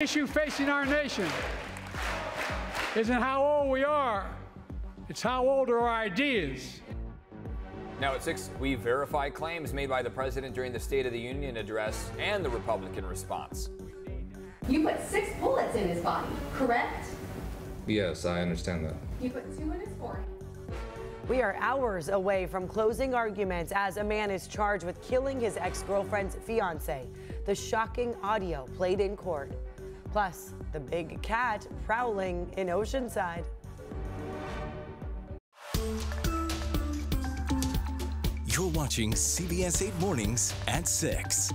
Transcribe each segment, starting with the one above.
issue facing our nation isn't how old we are, it's how old are our ideas. Now at 6, we verify claims made by the president during the State of the Union address and the Republican response. You put six bullets in his body, correct? Yes, I understand that. You put two in his forehead. We are hours away from closing arguments as a man is charged with killing his ex girlfriend's fiance. The shocking audio played in court. Plus, the big cat prowling in Oceanside. You're watching CBS 8 Mornings at 6.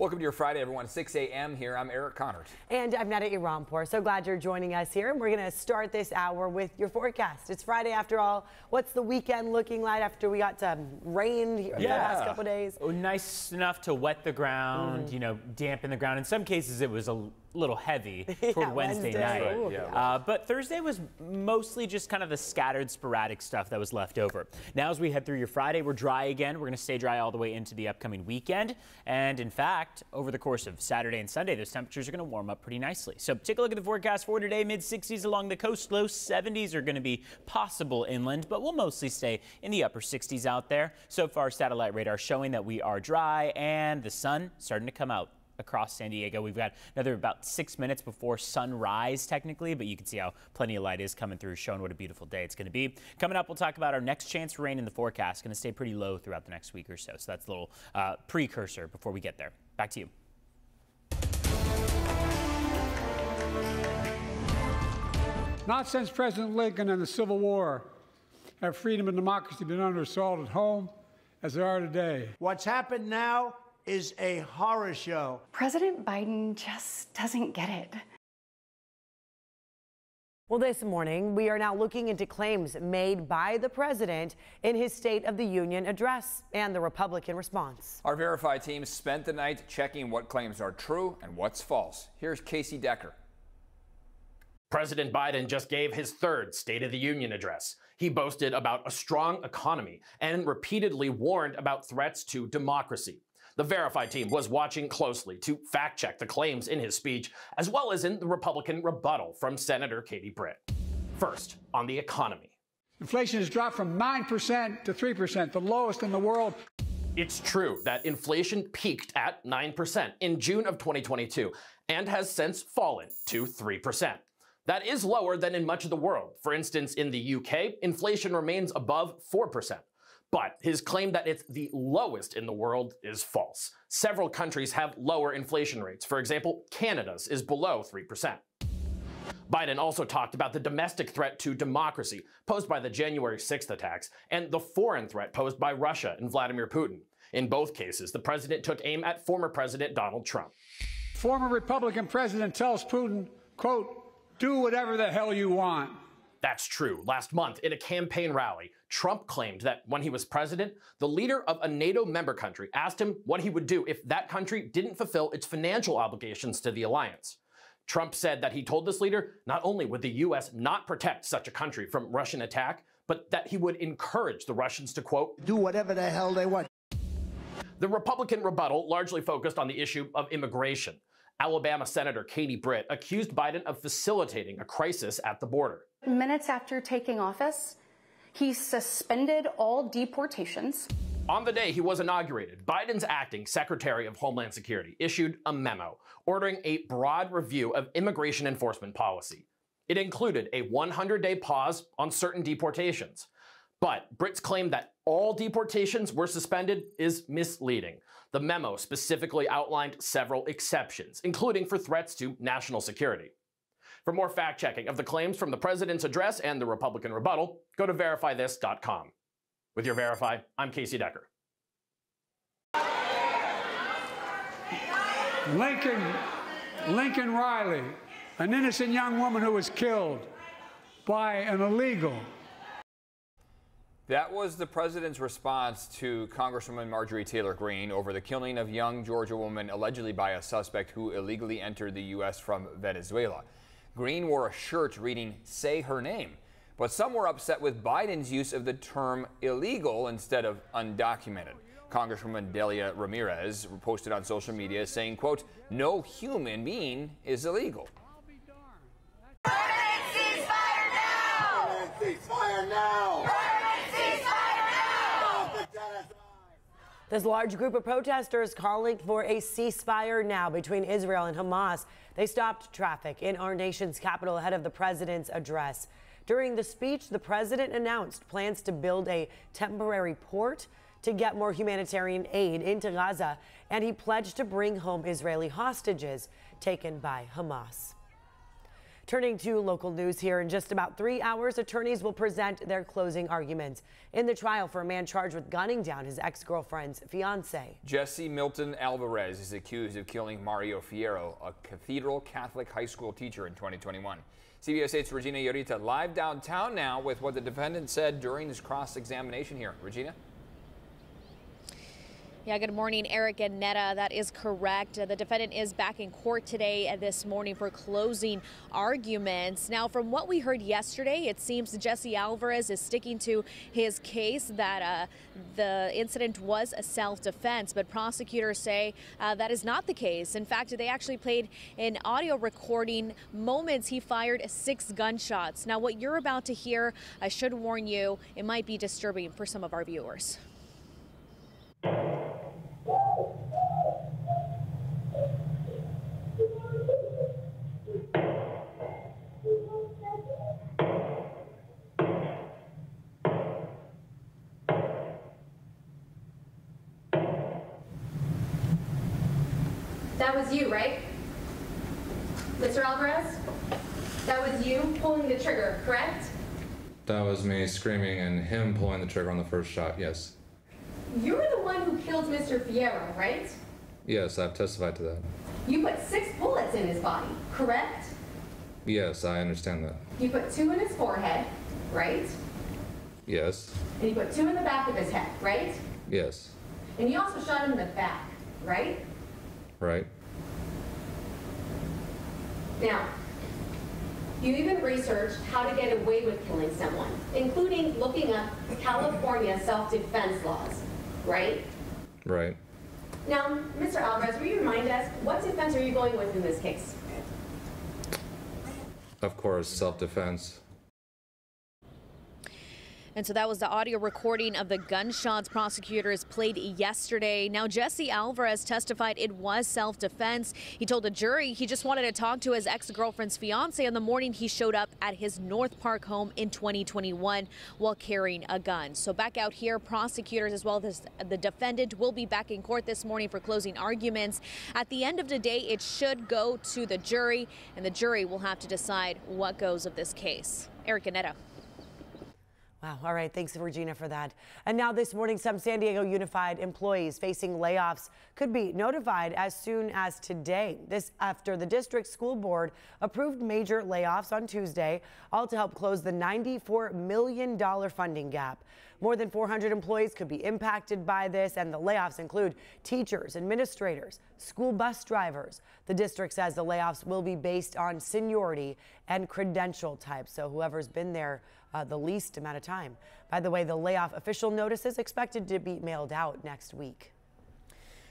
Welcome to your Friday, everyone. 6 a.m. here. I'm Eric Kahnert. And I'm Neda Iranpour. So glad you're joining us here. And we're going to start this hour with your forecast. It's Friday after all. What's the weekend looking like after we got some rain yeah. the past couple days? Oh, nice enough to wet the ground, mm. you know, dampen the ground. In some cases, it was a little heavy toward yeah, Wednesday, Wednesday, night. Right, yeah. uh, but Thursday was mostly just kind of the scattered, sporadic stuff that was left over. Now, as we head through your Friday, we're dry again. We're going to stay dry all the way into the upcoming weekend. And in fact, over the course of Saturday and Sunday, those temperatures are going to warm up pretty nicely. So take a look at the forecast for today. Mid 60s along the coast, low 70s are going to be possible inland, but we'll mostly stay in the upper 60s out there. So far, satellite radar showing that we are dry and the sun starting to come out across San Diego. We've got another about six minutes before sunrise, technically, but you can see how plenty of light is coming through, showing what a beautiful day it's going to be. Coming up, we'll talk about our next chance for rain in the forecast. Going to stay pretty low throughout the next week or so. So that's a little uh, precursor before we get there. Back to you. Not since President Lincoln and the Civil War have freedom and democracy been under assault at home as they are today. What's happened now is a horror show. President Biden just doesn't get it. Well, this morning, we are now looking into claims made by the president in his State of the Union address and the Republican response. Our Verify team spent the night checking what claims are true and what's false. Here's Casey Decker. President Biden just gave his third State of the Union address. He boasted about a strong economy and repeatedly warned about threats to democracy. The Verify team was watching closely to fact check the claims in his speech, as well as in the Republican rebuttal from Senator Katie Britt. First, on the economy. Inflation has dropped from 9% to 3%, the lowest in the world. It's true that inflation peaked at 9% in June of 2022 and has since fallen to 3%. That is lower than in much of the world. For instance, in the UK, inflation remains above 4%. But his claim that it's the lowest in the world is false. Several countries have lower inflation rates. For example, Canada's is below 3%. Biden also talked about the domestic threat to democracy posed by the January 6th attacks and the foreign threat posed by Russia and Vladimir Putin. In both cases, the president took aim at former President Donald Trump. Former Republican president tells Putin, quote, do whatever the hell you want. That's true. Last month, in a campaign rally, Trump claimed that when he was president, the leader of a NATO member country asked him what he would do if that country didn't fulfill its financial obligations to the alliance. Trump said that he told this leader not only would the U.S. not protect such a country from Russian attack, but that he would encourage the Russians to, quote, do whatever the hell they want. The Republican rebuttal largely focused on the issue of immigration. Alabama Senator Katie Britt accused Biden of facilitating a crisis at the border. Minutes after taking office, he suspended all deportations. On the day he was inaugurated, Biden's acting Secretary of Homeland Security issued a memo ordering a broad review of immigration enforcement policy. It included a 100 day pause on certain deportations. But Britt's claim that all deportations were suspended is misleading. The memo specifically outlined several exceptions, including for threats to national security. For more fact checking of the claims from the president's address and the Republican rebuttal, go to verifythis.com. With your Verify, I'm Casey Decker. Lincoln, Lincoln Riley, an innocent young woman who was killed by an illegal that was the president's response to Congresswoman Marjorie Taylor Greene over the killing of young Georgia woman allegedly by a suspect who illegally entered the U.S. from Venezuela. Greene wore a shirt reading, Say Her Name. But some were upset with Biden's use of the term illegal instead of undocumented. Congresswoman Delia Ramirez posted on social media saying, quote, no human being is illegal. Ceasefire now! Ceasefire now! This large group of protesters calling for a ceasefire now between Israel and Hamas. They stopped traffic in our nation's capital ahead of the president's address. During the speech, the president announced plans to build a temporary port to get more humanitarian aid into Gaza, and he pledged to bring home Israeli hostages taken by Hamas. Turning to local news here in just about three hours, attorneys will present their closing arguments in the trial for a man charged with gunning down his ex girlfriend's fiance. Jesse Milton Alvarez is accused of killing Mario Fierro, a Cathedral Catholic high school teacher in 2021. CBS 8's Regina Yurrita live downtown now with what the defendant said during his cross examination here. Regina? Yeah, good morning, Eric and Neda. That is correct. Uh, the defendant is back in court today this morning for closing arguments. Now, from what we heard yesterday, it seems Jesse Alvarez is sticking to his case that uh, the incident was a self-defense, but prosecutors say uh, that is not the case. In fact, they actually played an audio recording moments he fired six gunshots. Now, what you're about to hear, I should warn you, it might be disturbing for some of our viewers. That was you, right? Mr. Alvarez? That was you pulling the trigger, correct? That was me screaming and him pulling the trigger on the first shot, yes. You were the one who killed Mr. Fierro, right? Yes, I've testified to that. You put six bullets in his body, correct? Yes, I understand that. You put two in his forehead, right? Yes, And you put two in the back of his head, right? yes, And you also shot him in the back, right? right? Now, you even researched how to get away with killing someone, including looking up California self-defense laws, right? Right. Now, Mr. Alvarez, will you remind us, what defense are you going with in this case? Of course, self defense. And so that was the audio recording of the gunshots prosecutors played yesterday. Now, Jesse Alvarez testified it was self defense. He told the jury he just wanted to talk to his ex girlfriend's fiance on the morning he showed up at his North Park home in 2021 while carrying a gun. So, back out here, prosecutors as well as the defendant will be back in court this morning for closing arguments. At the end of the day, it should go to the jury, and the jury will have to decide what goes of this case. Eric Ganetta. Wow. All right. Thanks, Regina, for that. And now this morning, some San Diego Unified employees facing layoffs could be notified as soon as today. This after the district school board approved major layoffs on Tuesday, all to help close the $94 million funding gap. More than 400 employees could be impacted by this, and the layoffs include teachers, administrators, school bus drivers. The district says the layoffs will be based on seniority and credential type. So whoever's been there uh, the least amount of time. By the way, the layoff official notice is expected to be mailed out next week.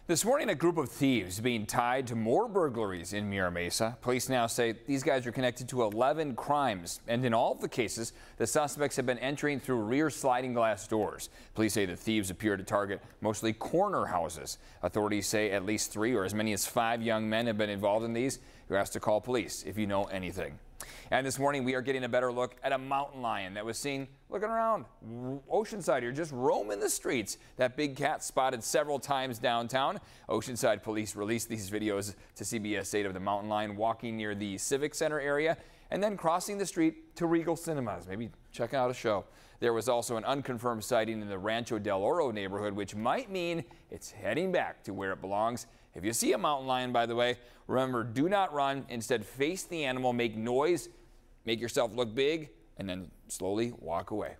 This morning, a group of thieves being tied to more burglaries in Mira Mesa. Police now say these guys are connected to 11 crimes, and in all of the cases, the suspects have been entering through rear sliding glass doors. Police say the thieves appear to target mostly corner houses. Authorities say at least three or as many as five young men have been involved in these. You're asked to call police if you know anything. And this morning, we are getting a better look at a mountain lion that was seen looking around Oceanside here, just roaming the streets. That big cat spotted several times downtown. Oceanside police released these videos to CBS 8 of the mountain lion walking near the Civic Center area and then crossing the street to Regal Cinemas. Maybe check out a show. There was also an unconfirmed sighting in the Rancho Del Oro neighborhood, which might mean it's heading back to where it belongs. If you see a mountain lion, by the way, remember do not run. Instead, face the animal, make noise, make yourself look big, and then slowly walk away.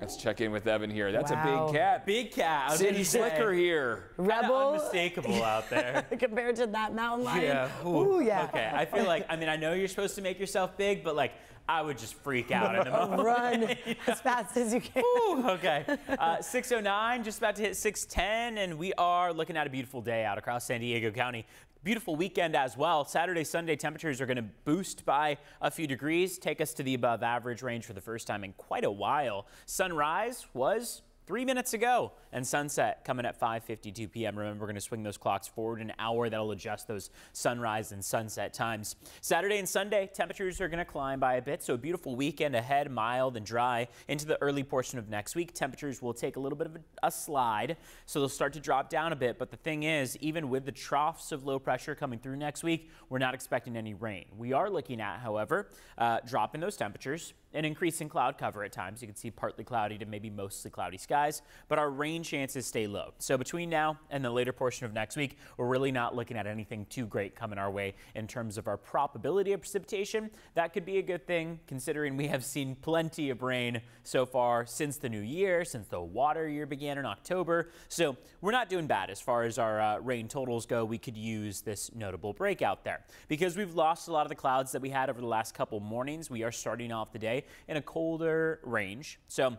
Let's check in with Evan here. That's Wow. a big cat. Big cat. City gonna say. Slicker here. Kinda Rebel. unmistakable out there. Compared to that mountain lion. Yeah. Ooh, yeah. Okay. I feel like I mean I know you're supposed to make yourself big, but like I would just freak out in the moment. Run as fast as you can. Ooh, okay. Uh, 609, just about to hit 610, and we are looking at a beautiful day out across San Diego County. Beautiful weekend as well. Saturday, Sunday temperatures are going to boost by a few degrees, take us to the above average range for the first time in quite a while. Sunrise was three minutes ago and sunset coming at 5.52 p.m. Remember, we're going to swing those clocks forward an hour. That'll adjust those sunrise and sunset times. Saturday and Sunday, temperatures are going to climb by a bit, so a beautiful weekend ahead, mild and dry. Into the early portion of next week, temperatures will take a little bit of a, a slide, so they'll start to drop down a bit. But the thing is, even with the troughs of low pressure coming through next week, we're not expecting any rain. We are looking at, however, uh, dropping those temperatures an increase in cloud cover at times. You can see partly cloudy to maybe mostly cloudy skies, but our rain chances stay low. So between now and the later portion of next week, we're really not looking at anything too great coming our way in terms of our probability of precipitation. That could be a good thing considering we have seen plenty of rain so far since the new year, since the water year began in October. So we're not doing bad as far as our uh, rain totals go. We could use this notable breakout there because we've lost a lot of the clouds that we had over the last couple mornings. We are starting off the day in a colder range. So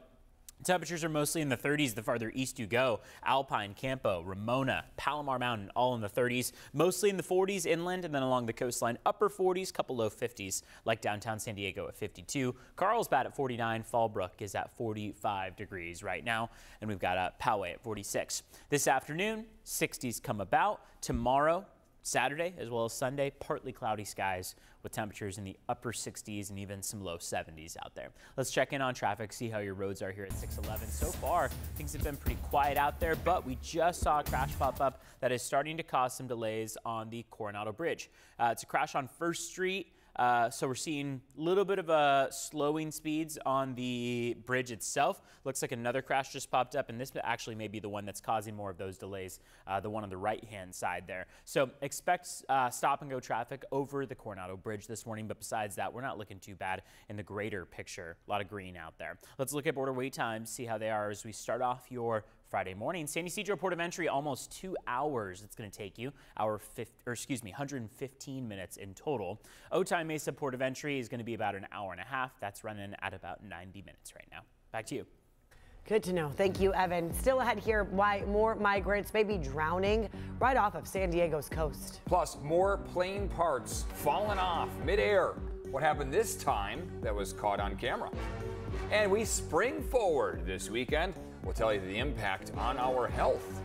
Temperatures are mostly in the 30s the farther east you go. Alpine, Campo, Ramona, Palomar Mountain, all in the 30s. Mostly in the 40s inland and then along the coastline, upper 40s, couple low 50s, like downtown San Diego at 52. Carlsbad at 49. Fallbrook is at 45 degrees right now. And we've got uh, Poway at 46. This afternoon, 60s come about. Tomorrow, Saturday as well as Sunday, partly cloudy skies with temperatures in the upper 60s and even some low 70s out there. Let's check in on traffic, see how your roads are here at 611. So far, things have been pretty quiet out there, but we just saw a crash pop up that is starting to cause some delays on the Coronado Bridge. Uh, it's a crash on First Street. Uh, so we're seeing a little bit of a slowing speeds on the bridge itself. Looks like another crash just popped up, and this actually may be the one that's causing more of those delays, uh, the one on the right-hand side there. So expect uh, stop and go traffic over the Coronado Bridge this morning, but besides that, we're not looking too bad in the greater picture. A lot of green out there. Let's look at border wait times, see how they are as we start off your Friday morning. San Ysidro Port of Entry, almost two hours it's going to take you. Hour 50, or excuse me, 115 minutes in total. Otay Mesa Port of Entry is going to be about an hour and a half. That's running at about 90 minutes right now. Back to you. Good to know. Thank you, Evan. Still ahead here, why more migrants may be drowning right off of San Diego's coast. Plus, more plane parts falling off midair. What happened this time that was caught on camera? And we spring forward this weekend. We'll tell you the impact on our health.